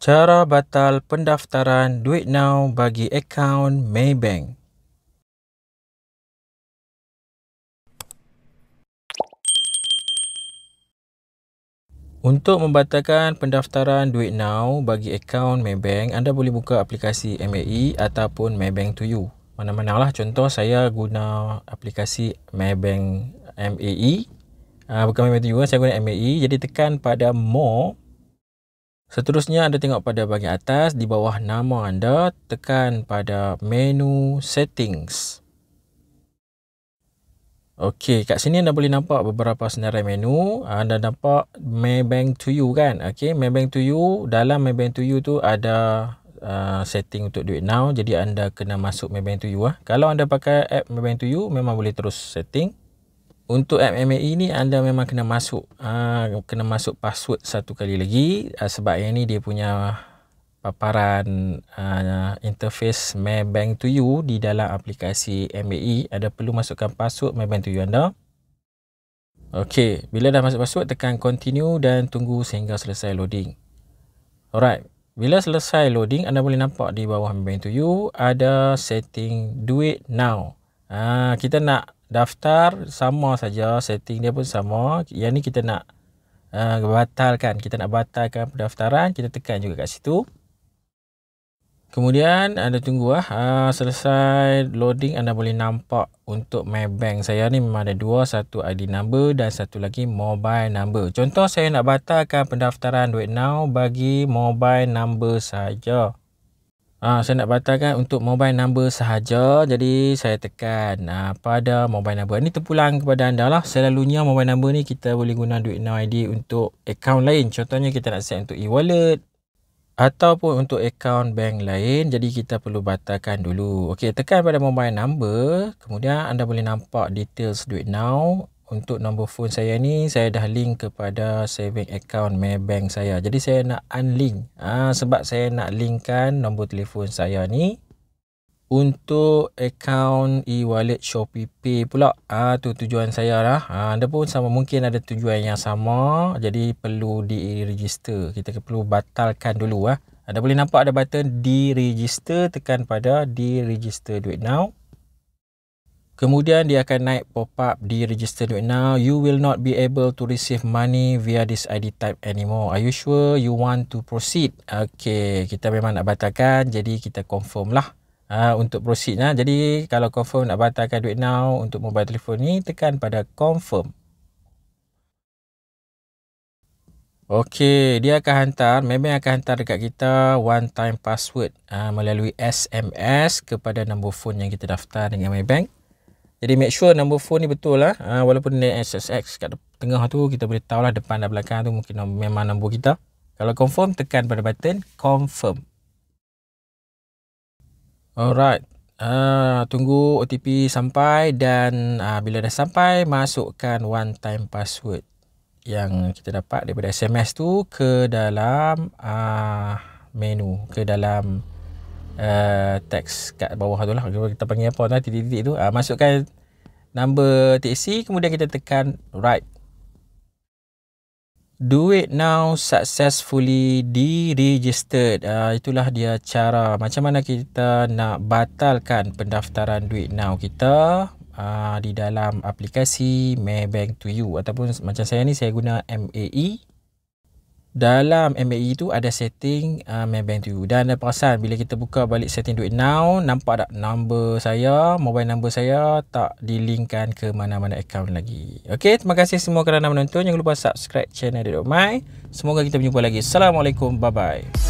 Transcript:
Cara batal pendaftaran Duit Now bagi akaun Maybank. Untuk membatalkan pendaftaran Duit Now bagi akaun Maybank, anda boleh buka aplikasi MAE ataupun Maybank to You. Mana-mana lah. Contoh saya guna aplikasi Maybank MAE. Uh, bukan Maybank to You, saya guna MAE. Jadi tekan pada More Seterusnya anda tengok pada bahagian atas di bawah nama anda tekan pada menu settings. Okey, kat sini anda boleh nampak beberapa senarai menu. Anda nampak Maybank to you kan? Okey, Maybank to you dalam Maybank to you tu ada uh, setting untuk duit now. Jadi anda kena masuk Maybank to you ah. Kalau anda pakai app Maybank to you memang boleh terus setting untuk app MAE ni anda memang kena masuk uh, kena masuk password satu kali lagi uh, sebab yang ni dia punya paparan uh, interface Maybank to you di dalam aplikasi MAE ada perlu masukkan password Maybank to you anda Okey, bila dah masuk password tekan continue dan tunggu sehingga selesai loading. Alright, bila selesai loading anda boleh nampak di bawah Maybank to you ada setting do it now. Ah, kita nak daftar sama saja setting dia pun sama. Yang ni kita nak uh, batalkan kita nak batalkan pendaftaran kita tekan juga kat situ. Kemudian anda tunggu lah uh, selesai loading anda boleh nampak untuk my bank saya ni memang ada dua satu ID number dan satu lagi mobile number. Contoh saya nak batalkan pendaftaran duit now bagi mobile number saja Ah, saya nak batalkan untuk mobile number sahaja. Jadi saya tekan ah, pada mobile number. Ini terpulang kepada anda lah. Selalunya mobile number ni kita boleh guna duit now ID untuk account lain. Contohnya kita nak set untuk e-wallet ataupun untuk account bank lain. Jadi kita perlu batalkan dulu. Okey, tekan pada mobile number. Kemudian anda boleh nampak details duit now untuk nombor phone saya ni saya dah link kepada saving account Maybank saya. Jadi saya nak unlink. Ha, sebab saya nak linkkan nombor telefon saya ni untuk account e-wallet Shopee Pay pula. Ah ha, tu tujuan saya lah. Ha, anda pun sama mungkin ada tujuan yang sama. Jadi perlu di-register. Kita perlu batalkan dulu ah. Ha. Anda boleh nampak ada button di-register tekan pada di-register duit now. Kemudian dia akan naik pop-up di register duit now. You will not be able to receive money via this ID type anymore. Are you sure you want to proceed? Okay, kita memang nak batalkan. Jadi kita confirm lah uh, untuk proceed. Nah. Jadi kalau confirm nak batalkan duit now untuk mobile telefon ni, tekan pada confirm. Okey, dia akan hantar, memang akan hantar dekat kita one time password uh, melalui SMS kepada nombor phone yang kita daftar dengan Maybank. Jadi make sure number phone ni betul lah. Ha, walaupun ni SSX kat tengah tu kita boleh tahu lah depan dan belakang tu mungkin memang nombor kita. Kalau confirm tekan pada button confirm. Alright. Uh, tunggu OTP sampai dan uh, bila dah sampai masukkan one time password yang kita dapat daripada SMS tu ke dalam uh, menu ke dalam uh, teks kat bawah tu lah. Kita panggil apa tu titik-titik tu. Uh, masukkan number TC kemudian kita tekan right do it now successfully deregistered. Uh, itulah dia cara macam mana kita nak batalkan pendaftaran duit now kita uh, di dalam aplikasi Maybank to you. Ataupun macam saya ni saya guna MAE dalam MAE tu ada setting uh, Maybank you. Dan ada perasan bila kita buka balik setting duit now nampak tak number saya mobile number saya tak dilinkkan ke mana-mana account lagi. Ok terima kasih semua kerana menonton. Jangan lupa subscribe channel Dedok Mai. Semoga kita berjumpa lagi. Assalamualaikum. Bye bye